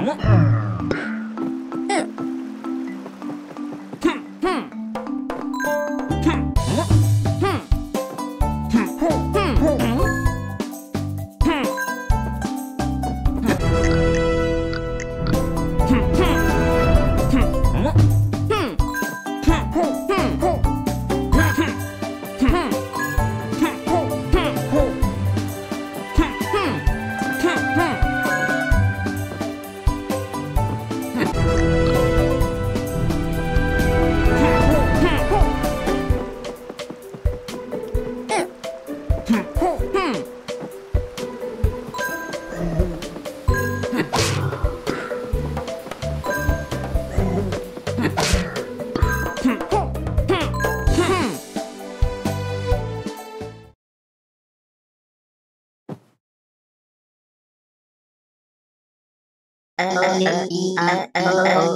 ん。L-E-E-L-O